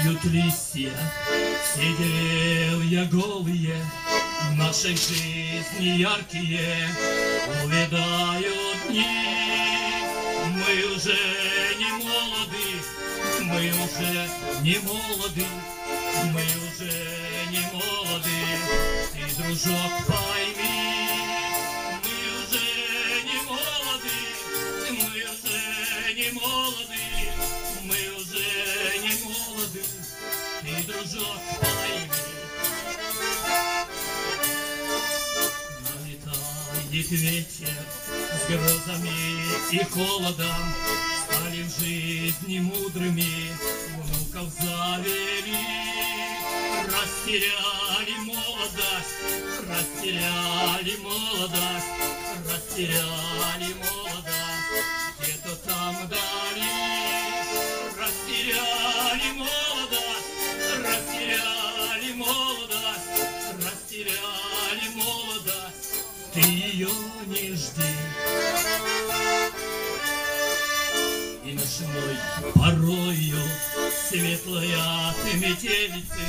Увядают листья, все деревья голые, В нашей жизни яркие, увядают дни. Мы уже не молоды, мы уже не молоды, мы уже не молоды. Ты, дружок, пойми, мы уже не молоды, мы уже не молоды, мы уже не Молоды. Ты, дружок, пойми. Налетает ветер с грозами и холодом, Стали в жизни мудрыми, внуков завели. Растеряли молодость, растеряли молодость, растеряли молодость, где-то там вдали. Растеряли молодость, ты ее не жди. И ночной порою светлая ты метелицы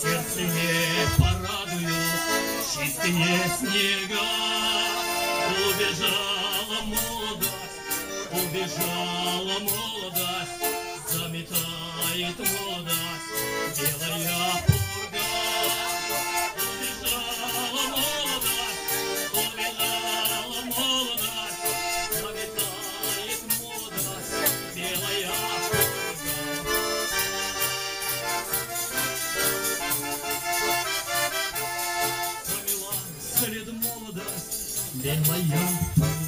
Сердце не порадуют чистые снега Убежала молодость, убежала молодость Then.